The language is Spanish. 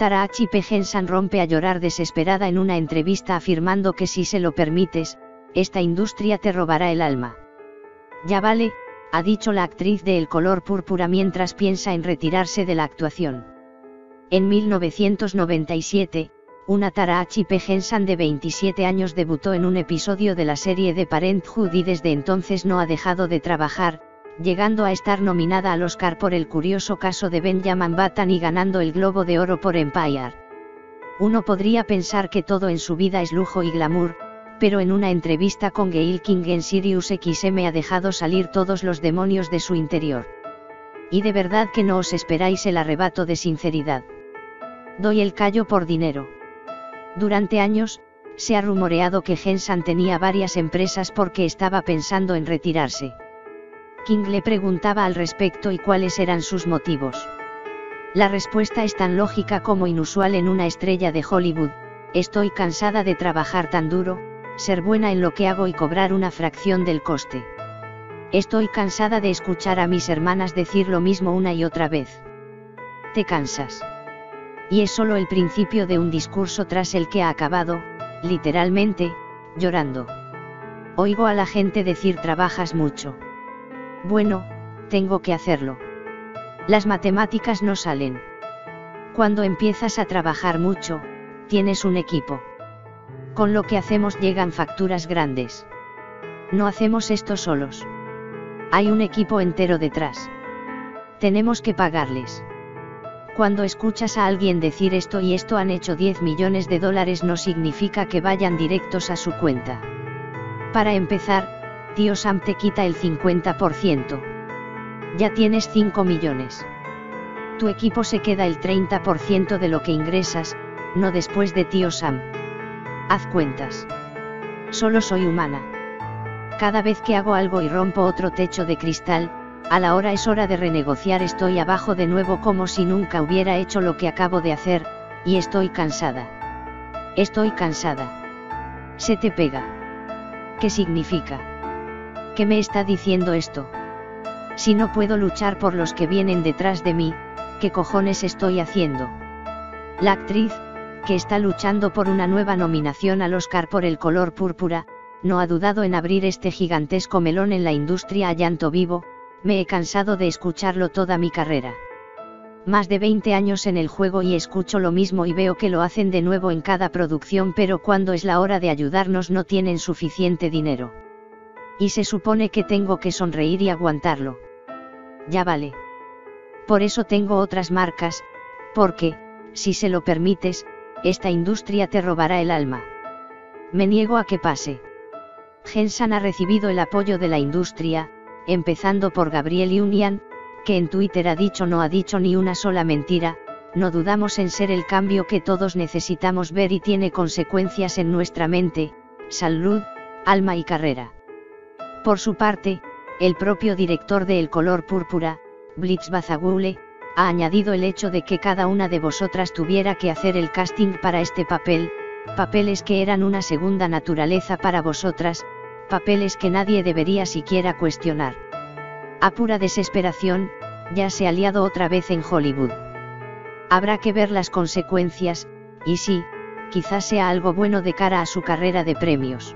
Tarahachi P. Rompe a llorar desesperada en una entrevista afirmando que si se lo permites, esta industria te robará el alma. Ya vale, ha dicho la actriz de El color púrpura mientras piensa en retirarse de la actuación. En 1997, una Tarahachi P. De 27 años debutó en un episodio de la serie de Parenthood y desde entonces no ha dejado de trabajar, llegando a estar nominada al Oscar por el curioso caso de Benjamin Button y ganando el Globo de Oro por Empire. Uno podría pensar que todo en su vida es lujo y glamour, pero en una entrevista con Gail King en Sirius XM ha dejado salir todos los demonios de su interior. Y de verdad que no os esperáis el arrebato de sinceridad. Doy el callo por dinero. Durante años, se ha rumoreado que Hensan tenía varias empresas porque estaba pensando en retirarse. King le preguntaba al respecto y cuáles eran sus motivos. La respuesta es tan lógica como inusual en una estrella de Hollywood, estoy cansada de trabajar tan duro, ser buena en lo que hago y cobrar una fracción del coste. Estoy cansada de escuchar a mis hermanas decir lo mismo una y otra vez. Te cansas. Y es solo el principio de un discurso tras el que ha acabado, literalmente, llorando. Oigo a la gente decir trabajas mucho. Bueno, tengo que hacerlo. Las matemáticas no salen. Cuando empiezas a trabajar mucho, tienes un equipo. Con lo que hacemos llegan facturas grandes. No hacemos esto solos. Hay un equipo entero detrás. Tenemos que pagarles. Cuando escuchas a alguien decir esto y esto han hecho 10 millones de dólares no significa que vayan directos a su cuenta. Para empezar, tío Sam te quita el 50%. Ya tienes 5 millones. Tu equipo se queda el 30% de lo que ingresas, no después de tío Sam. Haz cuentas. Solo soy humana. Cada vez que hago algo y rompo otro techo de cristal, a la hora es hora de renegociar estoy abajo de nuevo como si nunca hubiera hecho lo que acabo de hacer, y estoy cansada. Estoy cansada. Se te pega. ¿Qué significa? ¿Qué me está diciendo esto? Si no puedo luchar por los que vienen detrás de mí, ¿qué cojones estoy haciendo? La actriz, que está luchando por una nueva nominación al Oscar por el color púrpura, no ha dudado en abrir este gigantesco melón en la industria a llanto vivo, me he cansado de escucharlo toda mi carrera. Más de 20 años en el juego y escucho lo mismo y veo que lo hacen de nuevo en cada producción pero cuando es la hora de ayudarnos no tienen suficiente dinero. Y se supone que tengo que sonreír y aguantarlo. Ya vale. Por eso tengo otras marcas, porque, si se lo permites, esta industria te robará el alma. Me niego a que pase. Gensan ha recibido el apoyo de la industria, empezando por Gabriel Unian, que en Twitter ha dicho no ha dicho ni una sola mentira, no dudamos en ser el cambio que todos necesitamos ver y tiene consecuencias en nuestra mente, salud, alma y carrera. Por su parte, el propio director de El color púrpura, Blitz Bazagule, ha añadido el hecho de que cada una de vosotras tuviera que hacer el casting para este papel, papeles que eran una segunda naturaleza para vosotras, papeles que nadie debería siquiera cuestionar. A pura desesperación, ya se ha liado otra vez en Hollywood. Habrá que ver las consecuencias, y sí, quizás sea algo bueno de cara a su carrera de premios.